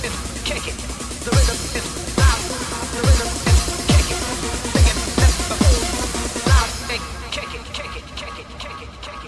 Kick it, kick it, take it.